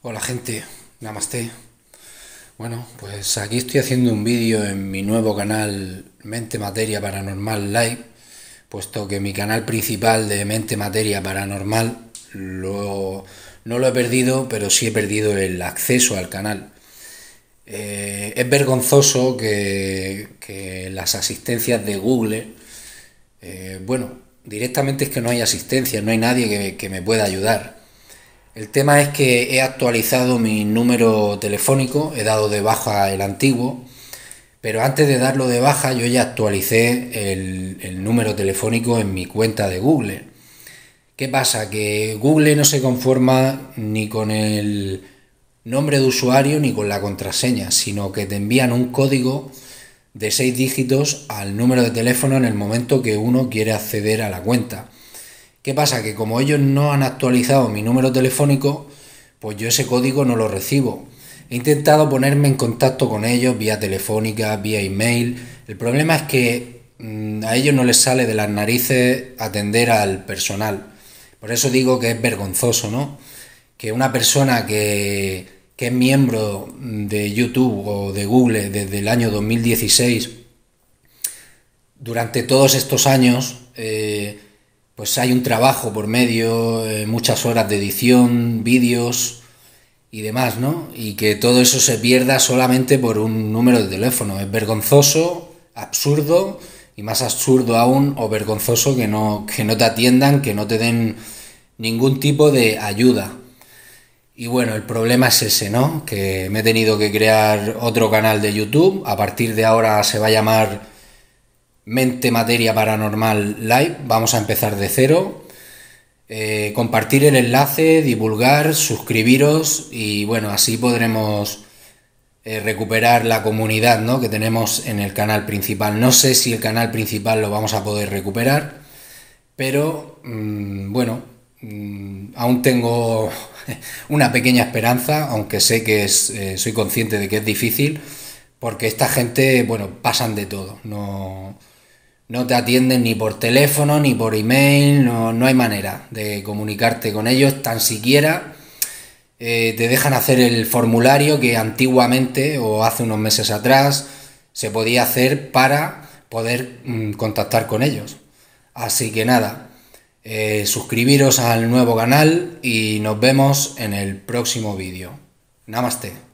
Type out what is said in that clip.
Hola gente, namaste. Bueno, pues aquí estoy haciendo un vídeo en mi nuevo canal Mente Materia Paranormal Live, puesto que mi canal principal de Mente Materia Paranormal lo, no lo he perdido, pero sí he perdido el acceso al canal. Eh, es vergonzoso que, las asistencias de Google, eh, bueno, directamente es que no hay asistencia, no hay nadie que me pueda ayudar. El tema es que he actualizado mi número telefónico, he dado de baja el antiguo, pero antes de darlo de baja yo ya actualicé el, número telefónico en mi cuenta de Google. ¿Qué pasa? Que Google no se conforma ni con el nombre de usuario ni con la contraseña, sino que te envían un código de seis dígitos al número de teléfono en el momento que uno quiere acceder a la cuenta. ¿Qué pasa? Que como ellos no han actualizado mi número telefónico, pues yo ese código no lo recibo. He intentado ponerme en contacto con ellos vía telefónica, vía email. El problema es que mm, a ellos no les sale de las narices atender al personal. Por eso digo que es vergonzoso, ¿no? Que una persona que, es miembro de YouTube o de Google desde el año 2016, durante todos estos años, eh, pues hay un trabajo por medio, eh, muchas horas de edición, vídeos y demás, ¿no? Y que todo eso se pierda solamente por un número de teléfono. Es vergonzoso, absurdo y más absurdo aún o vergonzoso que no, que no te atiendan, que no te den ningún tipo de ayuda. Y bueno, el problema es ese, ¿no? Que me he tenido que crear otro canal de YouTube. A partir de ahora se va a llamar Mente Materia Paranormal Live. Vamos a empezar de cero. Eh, compartir el enlace, divulgar, suscribiros y bueno, así podremos eh, recuperar la comunidad ¿no? que tenemos en el canal principal. No sé si el canal principal lo vamos a poder recuperar, pero mm, bueno, mm, aún tengo una pequeña esperanza, aunque sé que es, eh, soy consciente de que es difícil, porque esta gente, bueno, pasan de todo. No, no te atienden ni por teléfono ni por email, no, hay manera de comunicarte con ellos, tan siquiera eh, te dejan hacer el formulario que antiguamente o hace unos meses atrás se podía hacer para poder mm, contactar con ellos. Así que nada, eh, suscribiros al nuevo canal y nos vemos en el próximo vídeo. Namaste.